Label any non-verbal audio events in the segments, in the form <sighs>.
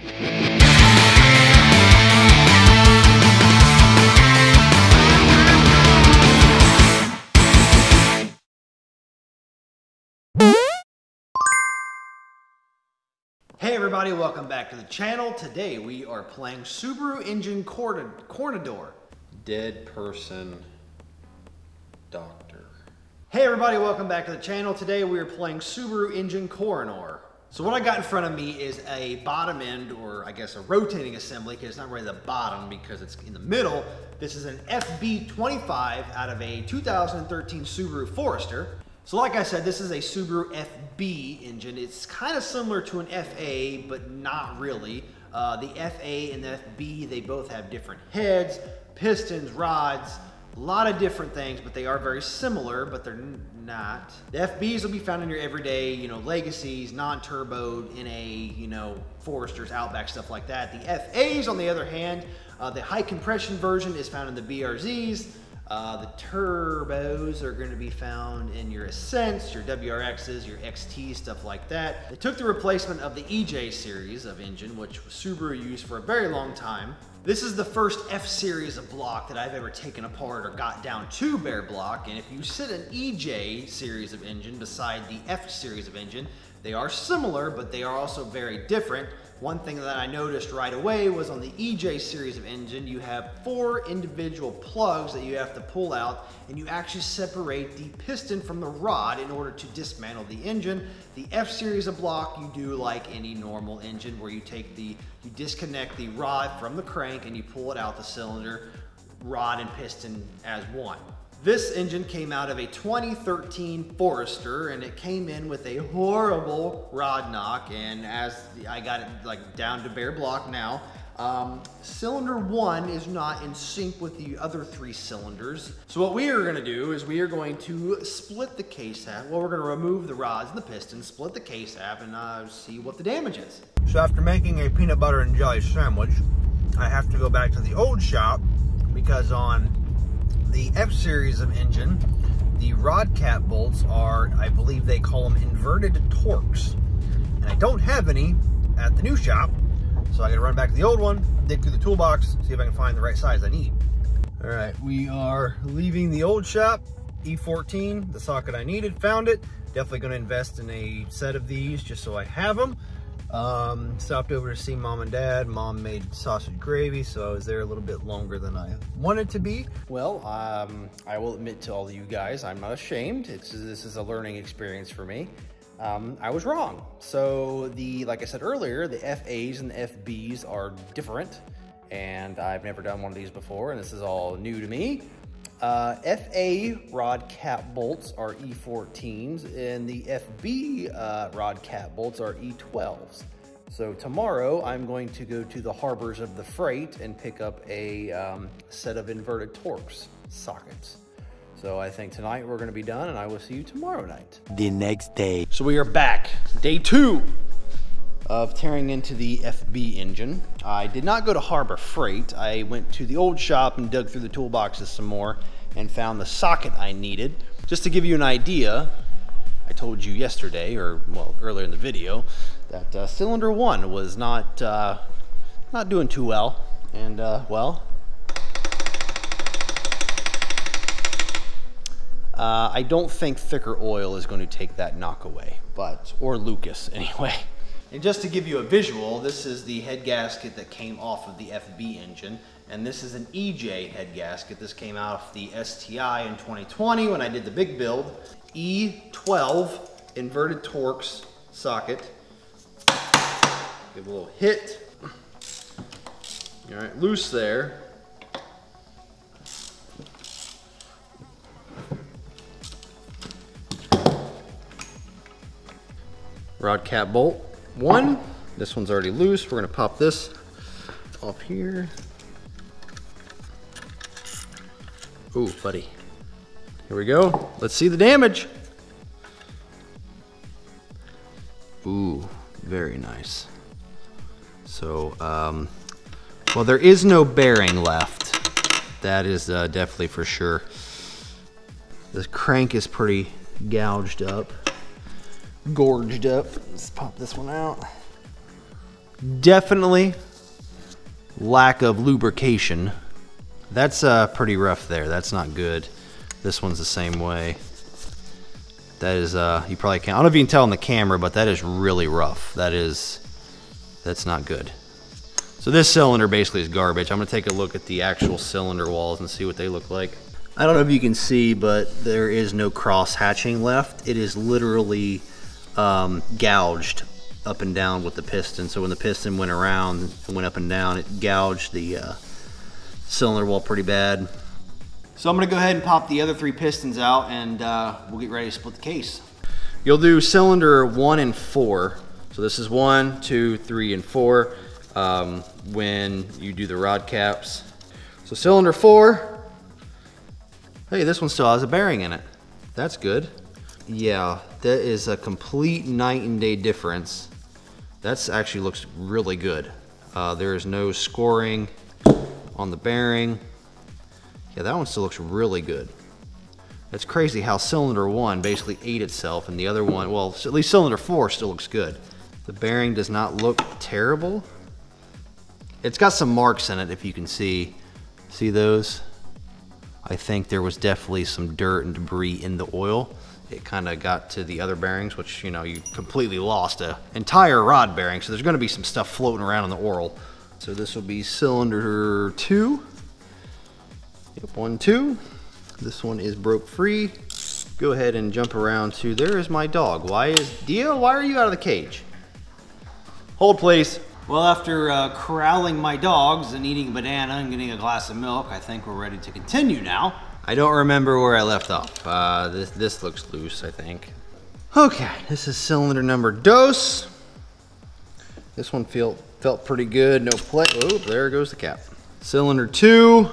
Hey everybody, welcome back to the channel. Today we are playing Subaru Engine Cornador. Dead person doctor. Hey everybody, welcome back to the channel. Today we are playing Subaru Engine Coroner. So what I got in front of me is a bottom end, or I guess a rotating assembly, because it's not really the bottom because it's in the middle. This is an FB25 out of a 2013 Subaru Forester. So like I said, this is a Subaru FB engine. It's kind of similar to an FA, but not really. Uh, the FA and the FB, they both have different heads, pistons, rods, a lot of different things, but they are very similar, but they're not. The FBs will be found in your everyday, you know, legacies, non-turboed, in a, you know, Foresters, Outback, stuff like that. The FAs, on the other hand, uh, the high compression version is found in the BRZs. Uh, the turbos are going to be found in your Ascents, your WRXs, your XT, stuff like that. They took the replacement of the EJ series of engine, which Subaru used for a very long time. This is the first F series of block that I've ever taken apart or got down to bare block. And if you sit an EJ series of engine beside the F series of engine, they are similar, but they are also very different. One thing that I noticed right away was on the EJ series of engine, you have four individual plugs that you have to pull out and you actually separate the piston from the rod in order to dismantle the engine. The F series of block, you do like any normal engine where you take the, you disconnect the rod from the crank and you pull it out the cylinder, rod and piston as one. This engine came out of a 2013 Forester and it came in with a horrible rod knock and as I got it like down to bare block now, um, cylinder one is not in sync with the other three cylinders. So what we are gonna do is we are going to split the case half. Well, we're gonna remove the rods and the pistons, split the case half and uh, see what the damage is. So after making a peanut butter and jelly sandwich, I have to go back to the old shop because on the F-Series of engine, the rod cap bolts are, I believe they call them inverted Torx. And I don't have any at the new shop, so I gotta run back to the old one, dig through the toolbox, see if I can find the right size I need. All right, we are leaving the old shop, E14, the socket I needed, found it. Definitely gonna invest in a set of these just so I have them. Um, stopped over to see mom and dad. Mom made sausage gravy, so I was there a little bit longer than I wanted to be. Well, um, I will admit to all of you guys, I'm not ashamed. It's, this is a learning experience for me. Um, I was wrong. So the, like I said earlier, the FAs and the FBs are different, and I've never done one of these before, and this is all new to me. Uh, FA rod cap bolts are E14s and the FB uh, rod cap bolts are E12s. So tomorrow I'm going to go to the harbors of the freight and pick up a um, set of inverted Torx sockets. So I think tonight we're gonna be done and I will see you tomorrow night. The next day. So we are back, day two of tearing into the FB engine. I did not go to Harbor Freight. I went to the old shop and dug through the toolboxes some more and found the socket I needed. Just to give you an idea, I told you yesterday, or well, earlier in the video, that uh, cylinder one was not, uh, not doing too well. And uh, well, uh, I don't think thicker oil is going to take that knock away, but, or Lucas <laughs> anyway. And just to give you a visual, this is the head gasket that came off of the FB engine, and this is an EJ head gasket. This came out of the STI in 2020 when I did the big build. E12 inverted Torx socket. Give a little hit. All right, loose there. Rod cap bolt one. This one's already loose. We're gonna pop this off here. Ooh, buddy. Here we go. Let's see the damage. Ooh, very nice. So, um, well, there is no bearing left. That is uh, definitely for sure. The crank is pretty gouged up gorged up. Let's pop this one out. Definitely lack of lubrication. That's uh, pretty rough there. That's not good. This one's the same way. That is, uh, you probably can't, I don't know if you can tell on the camera, but that is really rough. That is, that's not good. So this cylinder basically is garbage. I'm gonna take a look at the actual cylinder walls and see what they look like. I don't know if you can see, but there is no cross hatching left. It is literally um, gouged up and down with the piston. So when the piston went around and went up and down, it gouged the uh, cylinder wall pretty bad. So I'm gonna go ahead and pop the other three pistons out and uh, we'll get ready to split the case. You'll do cylinder one and four. So this is one, two, three, and four um, when you do the rod caps. So cylinder four, hey, this one still has a bearing in it. That's good. Yeah, that is a complete night and day difference. That's actually looks really good. Uh, there is no scoring on the bearing. Yeah, that one still looks really good. It's crazy how cylinder one basically ate itself and the other one, well, at least cylinder four still looks good. The bearing does not look terrible. It's got some marks in it if you can see. See those? I think there was definitely some dirt and debris in the oil. It kind of got to the other bearings, which, you know, you completely lost a entire rod bearing. So there's going to be some stuff floating around in the oil. So this will be cylinder two. Yep, one, two. This one is broke free. Go ahead and jump around to, there is my dog. Why is, Dio, why are you out of the cage? Hold please. Well, after uh, corralling my dogs and eating a banana and getting a glass of milk, I think we're ready to continue now. I don't remember where I left off. Uh, this, this looks loose, I think. Okay, this is cylinder number dos. This one felt, felt pretty good, no play. Oh, there goes the cap. Cylinder two,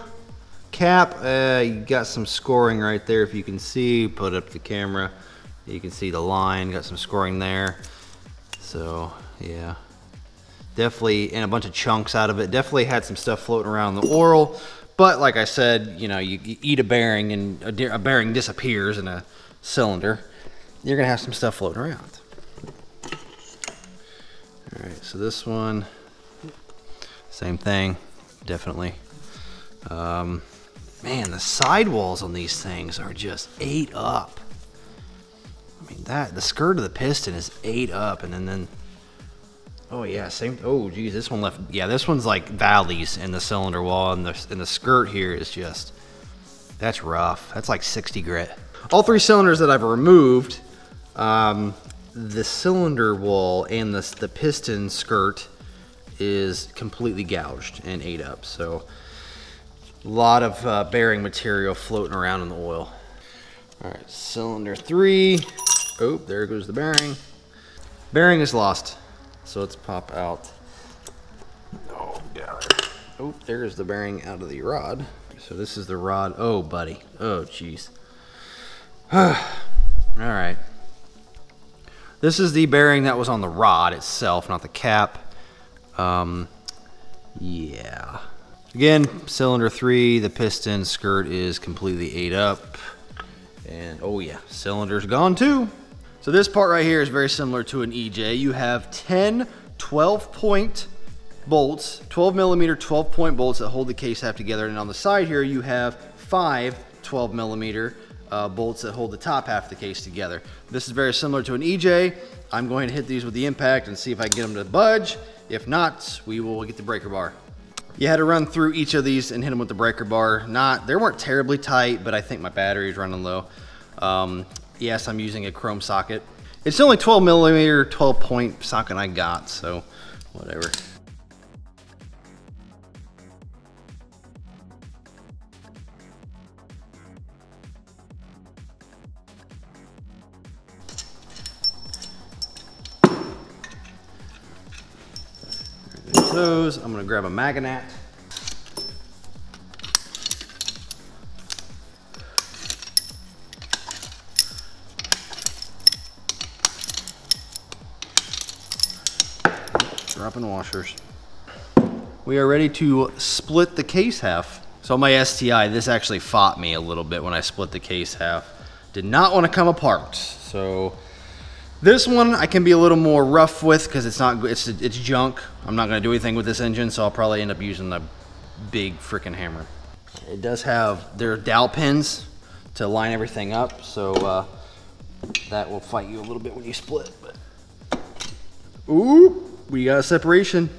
cap, uh, you got some scoring right there if you can see. Put up the camera. You can see the line, got some scoring there. So, yeah. Definitely, and a bunch of chunks out of it. Definitely had some stuff floating around the oil. But like I said, you know, you, you eat a bearing and a, a bearing disappears in a cylinder. You're gonna have some stuff floating around. All right, so this one, same thing, definitely. Um, man, the sidewalls on these things are just ate up. I mean, that the skirt of the piston is ate up, and then, then oh yeah, same. Oh geez, this one left. Yeah, this one's like valleys in the cylinder wall, and the and the skirt here is just that's rough. That's like 60 grit. All three cylinders that I've removed, um, the cylinder wall and the the piston skirt is completely gouged and ate up. So a lot of uh, bearing material floating around in the oil. All right, cylinder three. Oh, there goes the bearing. Bearing is lost, so let's pop out. Oh, God. Oh, there's the bearing out of the rod. So this is the rod. Oh, buddy. Oh, jeez. <sighs> All right. This is the bearing that was on the rod itself, not the cap. Um, yeah. Again, cylinder three, the piston skirt is completely ate up. And oh yeah, cylinder's gone too. So this part right here is very similar to an EJ. You have 10 12 point bolts, 12 millimeter 12 point bolts that hold the case half together. And on the side here, you have five 12 millimeter uh, bolts that hold the top half of the case together. This is very similar to an EJ. I'm going to hit these with the impact and see if I can get them to budge. If not, we will get the breaker bar. You had to run through each of these and hit them with the breaker bar. Not, they weren't terribly tight, but I think my battery is running low. Um, yes, I'm using a chrome socket. It's only 12 millimeter, 12 point socket I got, so whatever. Those. I'm gonna grab a Magnat. Dropping washers. We are ready to split the case half. So my STI, this actually fought me a little bit when I split the case half. Did not want to come apart. So This one I can be a little more rough with because it's not it's it's junk. I'm not going to do anything with this engine, so I'll probably end up using the big freaking hammer. It does have their dowel pins to line everything up, so uh, that will fight you a little bit when you split. But ooh, we got a separation.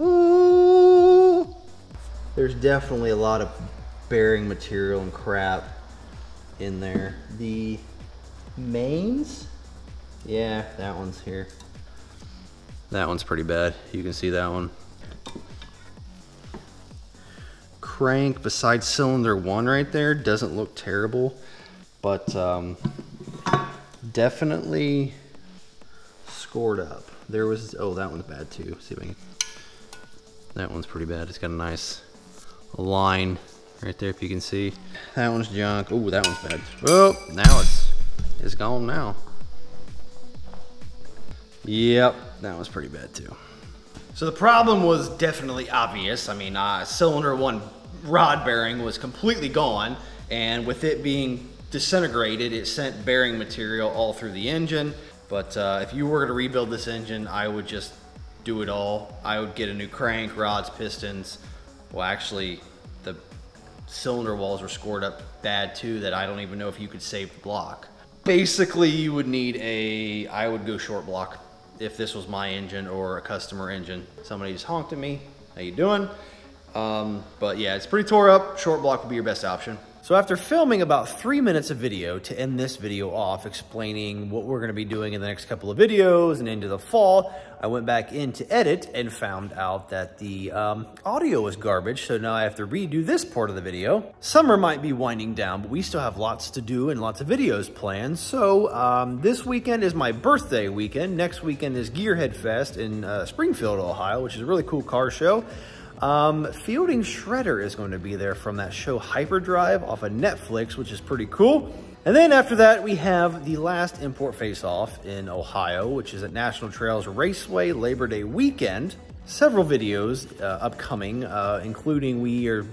Ooh, there's definitely a lot of bearing material and crap in there. The mains, yeah, that one's here. That one's pretty bad. You can see that one. Crank beside cylinder one right there doesn't look terrible, but um, definitely scored up. There was, oh, that one's bad too. See if I can, that one's pretty bad. It's got a nice line right there if you can see. That one's junk. Oh, that one's bad. Oh, now it's, it's gone now. Yep, that was pretty bad too. So the problem was definitely obvious. I mean, uh, cylinder one rod bearing was completely gone, and with it being disintegrated, it sent bearing material all through the engine. But uh, if you were to rebuild this engine, I would just do it all. I would get a new crank, rods, pistons. Well, actually, the cylinder walls were scored up bad too that I don't even know if you could save the block. Basically, you would need a, I would go short block if this was my engine or a customer engine. Somebody just honked at me. How you doing? Um, but yeah, it's pretty tore up. Short block would be your best option. So after filming about three minutes of video to end this video off explaining what we're gonna be doing in the next couple of videos and into the fall, I went back in to edit and found out that the um, audio was garbage. So now I have to redo this part of the video. Summer might be winding down, but we still have lots to do and lots of videos planned. So um, this weekend is my birthday weekend. Next weekend is Gearhead Fest in uh, Springfield, Ohio, which is a really cool car show. Um, Fielding Shredder is going to be there from that show Hyperdrive off of Netflix, which is pretty cool. And then after that, we have the last import face-off in Ohio, which is at National Trails Raceway Labor Day weekend. Several videos uh, upcoming, uh, including we are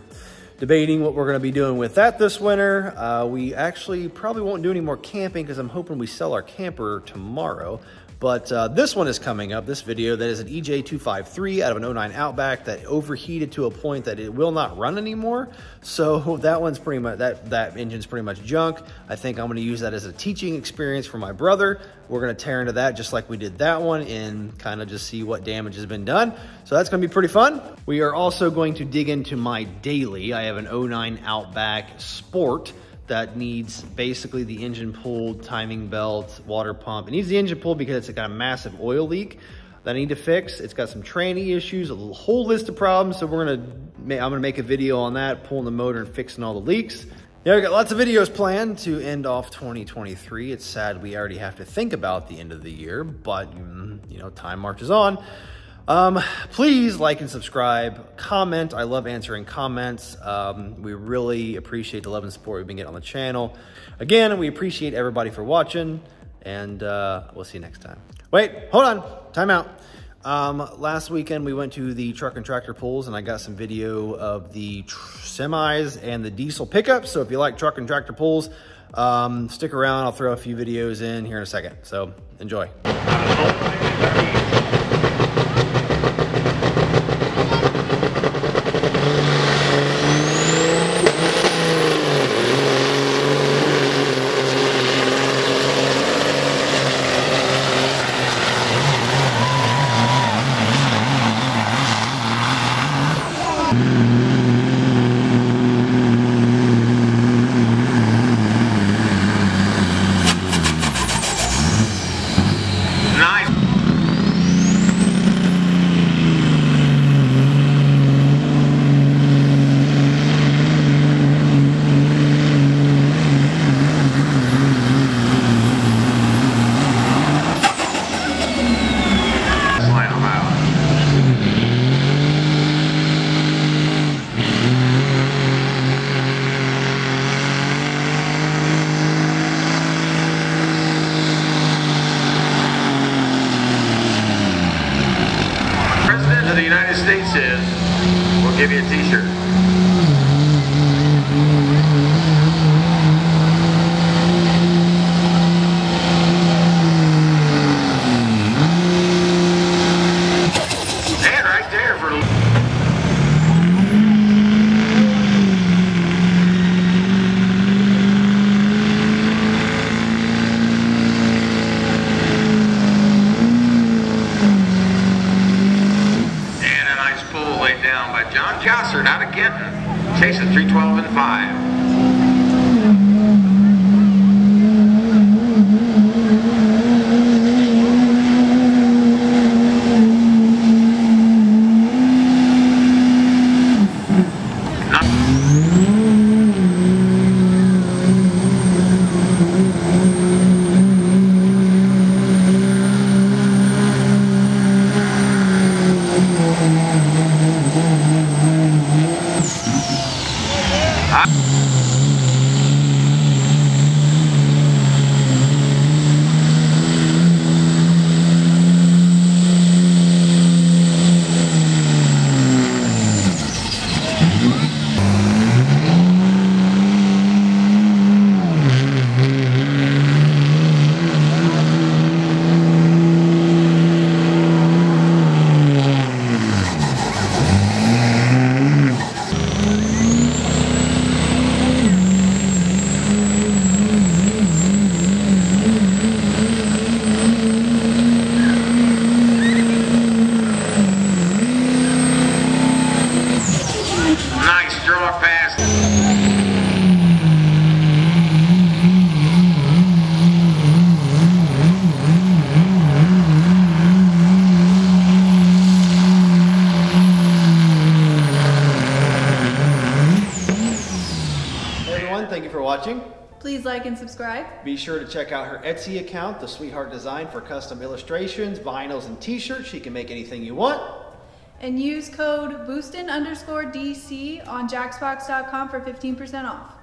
debating what we're going to be doing with that this winter. Uh, we actually probably won't do any more camping because I'm hoping we sell our camper tomorrow. But uh, this one is coming up, this video, that is an EJ253 out of an 09 Outback that overheated to a point that it will not run anymore. <laughs> So that one's pretty much, that, that engine's pretty much junk. I think I'm gonna use that as a teaching experience for my brother. We're gonna tear into that just like we did that one and kind of just see what damage has been done. So that's gonna be pretty fun. We are also going to dig into my daily. I have an 09 Outback Sport that needs basically the engine pulled, timing belt, water pump. It needs the engine pulled because it's got a massive oil leak that I need to fix. It's got some tranny issues, a whole list of problems. So we're gonna, I'm gonna make a video on that, pulling the motor and fixing all the leaks. Yeah, we got lots of videos planned to end off 2023. It's sad we already have to think about the end of the year, but mm, you know, time marches on. Um, please like and subscribe, comment. I love answering comments. Um, we really appreciate the love and support we've been getting on the channel. Again, we appreciate everybody for watching, and uh, we'll see you next time. Wait, hold on, time out. Um, last weekend we went to the truck and tractor pulls and I got some video of the semis and the diesel pickups. So if you like truck and tractor pulls, um, stick around. I'll throw a few videos in here in a second. So enjoy. Like and subscribe. Be sure to check out her Etsy account, The Sweetheart Design, for custom illustrations, vinyls, and t-shirts. She can make anything you want. And use code boostin underscore DC on jaxwax.com for 15% off.